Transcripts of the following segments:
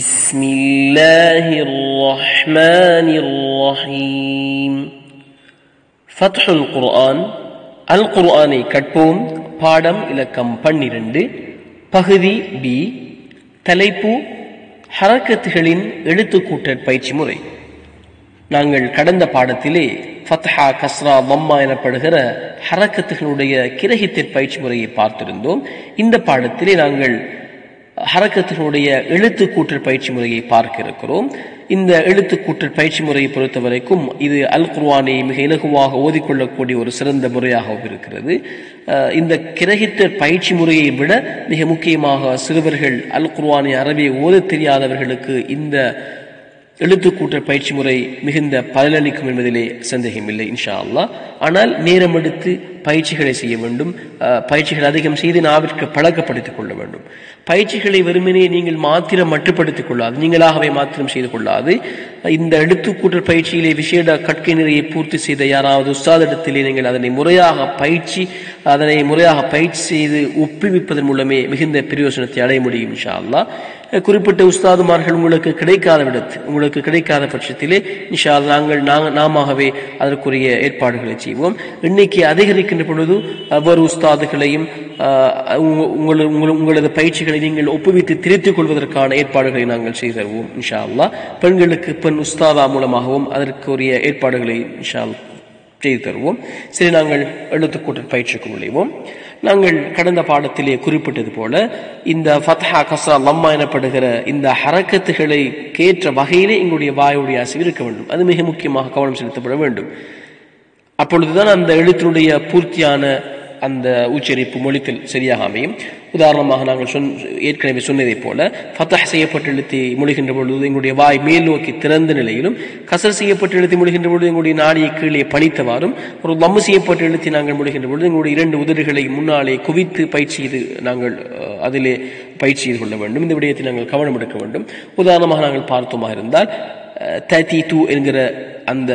بسم الله الرحمن الرحيم فتح القرآن القرآن كتبوم பாடம் இலக்கம் பன்னிரண்டு. பகுதி பி தலைப்பு ஹரக்கத்துகளின் எழுத்துக்கூட்டற் பயிற்சி முறை. நாங்கள் கடந்த பாடத்திலே ஃபத்ஹா கஸ்ரா மம்மா எனப்படுகிற ஹரக்கத்துகளுடைய கிரகித்திற் பயிற்சி முறையை பார்த்திருந்தோம். இந்த பாடத்திலே நாங்கள் ஹரக்கத்தினுடைய எழுத்து கூற்று பயிற்சி முறையை பார்க்க இருக்கிறோம் இந்த எழுத்து பயிற்சி முறையை பொறுத்த வரைக்கும் இது அல் குர்வானை மிக இலகுவாக ஓதிக்கொள்ளக்கூடிய ஒரு சிறந்த முறையாகவும் இருக்கிறது. இந்த கிரகித்த பயிற்சி முறையை விட மிக முக்கியமாக சிறுவர்கள் அல் குர்வானை அறவே ஓதத் தெரியாதவர்களுக்கு இந்த எழுத்துக்கூட்டல் பயிற்சி முறை மிகுந்த பலனளிக்கும் என்பதிலே சந்தேகமில்லை இன்ஷா அல்லா ஆனால் நேரம் எடுத்து பயிற்சிகளை செய்ய வேண்டும். பயிற்சிகள் அதிகம் செய்து நாவிற்கு பழக்கப்படுத்திக் கொள்ள வேண்டும். பயிற்சிகளை வெறுமனே நீங்கள் மாத்திரம் மட்டுப்படுத்திக் கொள்ளாது நீங்களாகவே மாத்திரம் செய்து கொள்ளாது. இந்த எழுத்துக்கூட்டல் பயிற்சியிலே விசேட கற்கை நிறையை பூர்த்தி செய்த யாராவது உஸ்தாதிடத்திலே நீங்கள் அதனை முறையாக பயிற்சி அதனை முறையாக பயிற்சி செய்து ஒப்புவிப்பதன் மூலமே மிகுந்த பிரயோசனத்தை அடைய முடியும் இன்ஷா அல்லா குறிப்பிட்ட உஸ்தாதுமார்கள் உங்களுக்கு கிடைக்காத விடத்து உங்களுக்கு கிடைக்காத பட்சத்திலே நிஷா நாங்கள் நாங்கள் நாமவே அதற்குரிய ஏற்பாடுகளை செய்வோம். இன்னைக்கு அதிகரிக்கின்ற பொழுது ஒவ்வொரு உஸ்தாதுகளையும் ஆஹ், உங்களது பயிற்சிகளை நீங்கள் ஒப்புவித்து திருத்திக் கொள்வதற்கான ஏற்பாடுகளை நாங்கள் செய்து தருவோம் இன்ஷா அல்லா பெண்களுக்கு பெண் உஸ்தாதா மூலமாகவும் அதற்குரிய ஏற்பாடுகளை இன்ஷா செய்து தருவோம் சரி நாங்கள் எழுத்துக்கூட்டல் பயிற்சிக்கு நுழைவோம். நாங்கள் கடந்த பாடத்திலே குறிப்பிட்டது போல இந்த ஃபத்ஹா கசா லம்மா எனப்படுகிற இந்த ஹரக்கத்துகளை கேற்ற வகையிலே எங்களுடைய வாயுடைய அசைவு இருக்க வேண்டும். அது மிக முக்கியமாக கவனம் செலுத்தப்பட வேண்டும். அப்பொழுதுதான் அந்த எழுத்தினுடைய பூர்த்தியான அந்த உச்சரிப்பு மொழித்தல் சரியாக அமையும். உதாரணமாக நாங்கள் சொன் ஏற்கனவே சொன்னதைப் போல ஃபத்தஹ் செய்யப்பட்ட எழுத்தை மொழிகின்ற பொழுது எங்களுடைய வாய் மேல் நோக்கி திறந்த நிலையிலும் கசர் செய்யப்பட்ட எழுத்தை மொழிகின்ற பொழுது எங்களுடைய நாடியை கீழே பணித்தவாறும் ஒரு லம்மு செய்யப்பட்ட எழுத்தை நாங்கள் மொழிகின்ற பொழுது எங்களுடைய இரண்டு உதடுகளை முன்னாலே குவித்து பயிற்சி செய்து நாங்கள் அதிலே பயிற்சி செய்து கொள்ள வேண்டும். இந்த விடயத்தை நாங்கள் கவனம் எடுக்க வேண்டும். உதாரணமாக நாங்கள் பார்த்தோமாக இருந்தால் ததி டூ என்கிற அந்த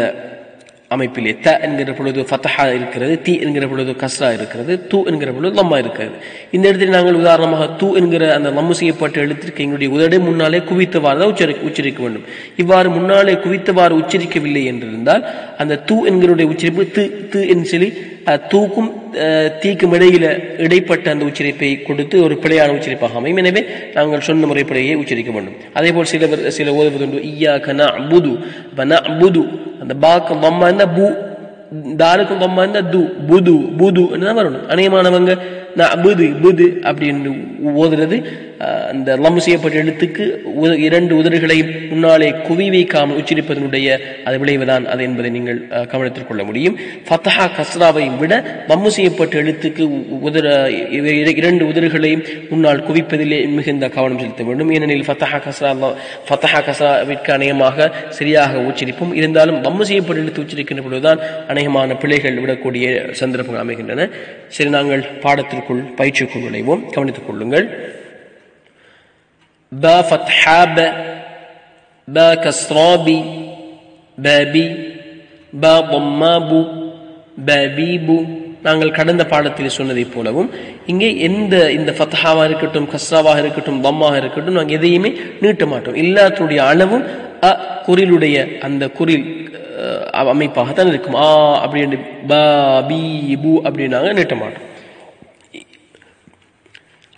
அமைப்பிலே த என்கிற பொழுது ஃபத்தஹா இருக்கிறது தி என்கிற பொழுது கஸ்ரா இருக்கிறது தூ என்கிற பொழுது லம்மா இருக்கிறது. இந்த இடத்தில் நாங்கள் உதாரணமாக தூ என்கிற அந்த லம்மு செய்யப்பட்ட எழுத்திற்கு எங்களுடைய உதடை முன்னாலே குவித்தவாறு தான் உச்சரி உச்சரிக்க வேண்டும். இவ்வாறு முன்னாலே குவித்தவாறு உச்சரிக்கவில்லை என்றிருந்தால் அந்த தூ என்கிற உச்சரிப்பு து து என்று சொல்லி தூக்கும் தீக்கும் இடையில இடைப்பட்ட அந்த உச்சரிப்பை கொடுத்து ஒரு பிழையான உச்சரிப்பாக அமையும். எனவே நாங்கள் சொன்ன முறைப்படியே உச்சரிக்க வேண்டும். அதே போல் சில சில ஓதுவதுண்டு ஐயா கனா புது புது அந்த பாக்கம் வம்மா இருந்தா பூ தாருக்கும் பம்மா இருந்தா து புது புது தான் வரணும். அநேகமானவங்க நான் புது புது அப்படின்னு ஓதுறது அந்த லம்பு செய்யப்பட்ட எழுத்துக்கு உத- இரண்டு உதடுகளை முன்னாலே குவி வைக்காமல் உச்சரிப்பதனுடைய அது விளைவுதான் அது என்பதை நீங்கள் அஹ், கவனத்தில் கொள்ள முடியும். ஃபத்தஹா கஸ்ராவை விட லம்பு செய்யப்பட்ட எழுத்துக்கு உ- உதர இரண்டு உதடுகளையும் முன்னால் குவிப்பதிலே மிகுந்த கவனம் செலுத்த வேண்டும். ஏனெனில் ஃபத்தஹா கஸ்ரா ஃபத்தஹா கஸ்ராவிற்கு அநேகமாக சரியாக உச்சரிப்போம் இருந்தாலும் லம்பு செய்யப்பட்ட எழுத்து உச்சரிக்கின்ற பொழுதுதான் அநேகமான பிழைகள் விடக்கூடிய சந்தர்ப்பங்கள் அமைகின்றன. சரி நாங்கள் பாடத்திற்குள் பயிற்சிக்குள் நுழைவோம். கவனித்துக் கொள்ளுங்கள். با فتحا ب با كسرا بي بابي با ضمابو பாபீபு நாங்கள் கடந்த பாடத்தில் சொன்னதைப் போலவும் இங்கே எந்த இந்த ஃபத்ஹாவா இருக்கட்டும் கஸ்ராவாக இருக்கட்டும் தம்மாக இருக்கட்டும் நாங்கள் எதையுமே நீட்ட மாட்டோம் எல்லாத்துடைய அளவும் அ குரிலுடைய அந்த குரில் அஹ், அமைப்பாகத்தான் இருக்கும் ஆ அப்படின்னு பா பீ பூ அப்படின்னு நாங்கள் நீட்ட மாட்டோம்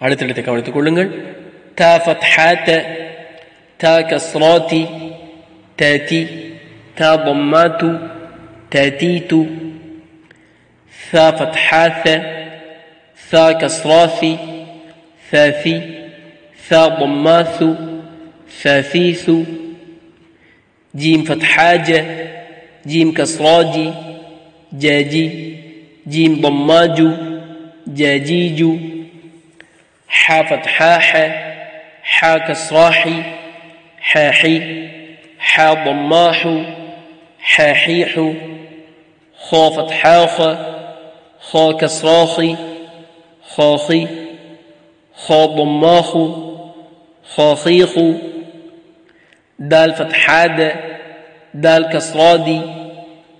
அடுத்தடுத்து கவனித்துக் கொள்ளுங்கள் تا فتحات تا كسرات تاتي تا ضمات تاتيت ثا فتحات ثا كسراث ثاثي ثا ضماث ثاثيث جيم فتحاج جيم كسراج جاجي جيم ضماج جاجيج حا فتحاح حا كسراحي حاحي حا ضماح حاحيح خا فتحاخ خا كسراخي خاخي خا ضماخ خاخيخ دال فتحاد دال كسرادي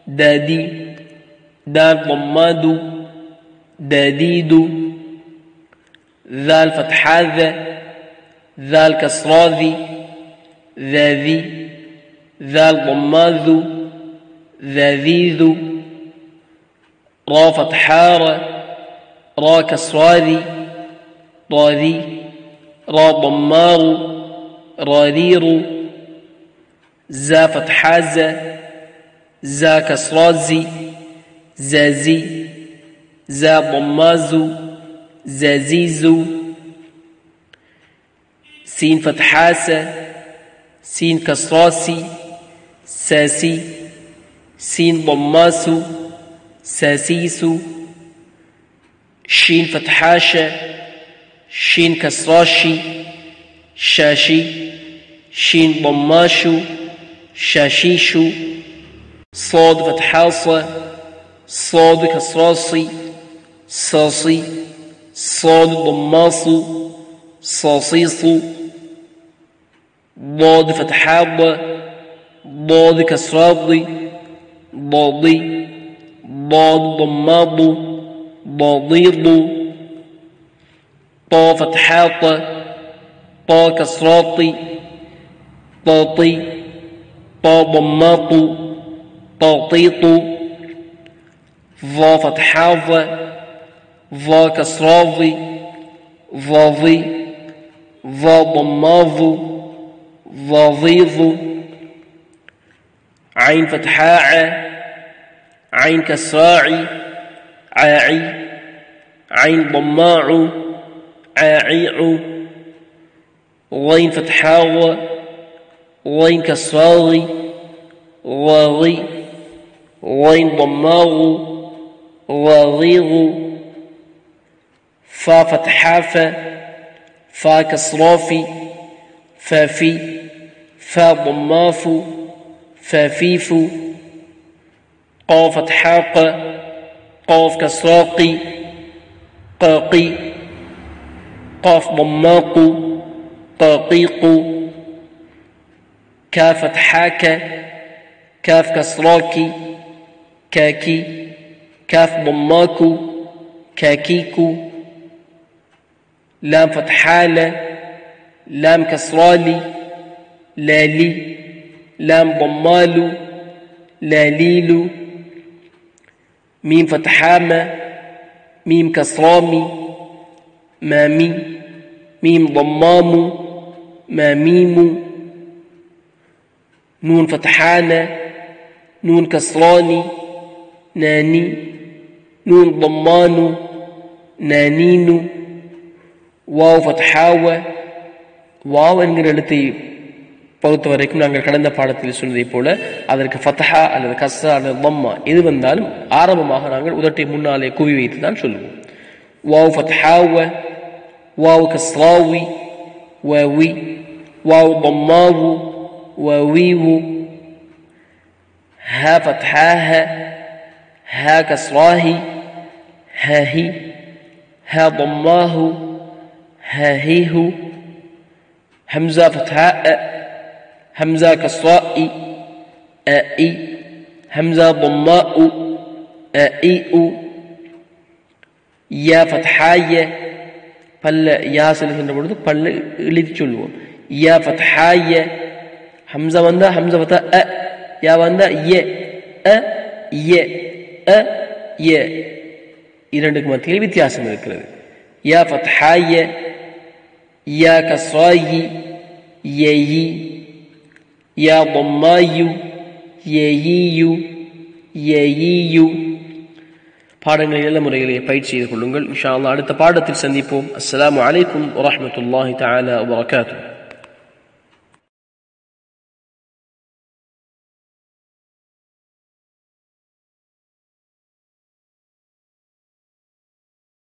دادي دال ضماد داديد ذال فتحاذ ذال كسراذي ذاذي ذال ضماذ ذاذيذ را فتحار را كسراذي راذي را ضمار رارير زا فتحاز زا كسرازي زازي زا ضماز زازيز سين فتحاس سين كسراسي ساسي سين ضماس ساسيس شين فتحاشة شين كسراشي شاشي شين ضماشو شاشيشو صاد فتحاصة صاد كسراسي صاصي صاد ضماص صاصيص ضاد فتحاض ضاد كسراض ضاضي ضاد ضماض ضاضيض طا فتحاط طا كسراطي طاطي طا ضماط طاطيط ضا فتحاض ضا كسراضي ضاضي ضا ضماض ضاضيض عين فتحاء عين كسراعي عاعي عين ضماع عاعيع غين فتحاو غين كسراغي غاغي غين ضماغ غاغيغ فا فتحافة فا كسرافي. فافي فا ضماف فافيف قاف فتحاق قاف كسراقي قاقي قاف ضماق قاقيق كاف فتحاك كاف كسراكي كاكي كاف ضماك كاكيك لام فتحالة لام كسرالي لالي لام ضمال لاليل ميم فتحامة ميم كسرامي مامي ميم ضمام ماميم نون فتحانة نون كسراني ناني نون ضمان نانين واو فتحاوة. வாவ் என்கிற எழுத்தை பொறுத்த வரைக்கும் நாங்கள் கடந்த பாடத்தில் சொன்னதை போல அதற்கு ஃபத்தஹா அல்லது கஸ்ஸா அல்லது தம்மா எது வந்தாலும் ஆரம்பமாக நாங்கள் உதட்டை முன்னாலே குவி வைத்து தான் சொல்லுவோம் வாவ் ஃபத்ஹாவ வாவ் கஸ்ராவி வவி வாவ் தம்மாவு வவீவு ஹா ஃபத்ஹாஹ ஹா கஸ்ராஹி ஹஹி ஹா ضماه هاهيه همزة فتحاء همزة كسراء آئي همزة ضماء آئيء يا فتحاية பல்ல யா சொல்லுகின்ற பொழுது பல்ல இழுத்து சொல்லுவோம் யா ஃபத்ஹாய ஹம்சா வந்தா ஹம்சா ஃபத்தா அ யா வந்தா எ அ எ அ எ இரண்டுக்கு மத்தியில் வித்தியாசம் இருக்கிறது யா ஃபத்ஹாய யா கஸ்ராயி யயி யா ضمايு யயியு யயியு பாடங்களை நல்ல முறையிலே பயிற்சி செய்து கொள்ளுங்கள் இன்ஷா அல்லாஹ் அடுத்த பாடத்தில் சந்திப்போம் அஸ்ஸலாமு அலைக்கும் வரஹ்மத்துல்லாஹி தஆலா வபரகாத்துஹு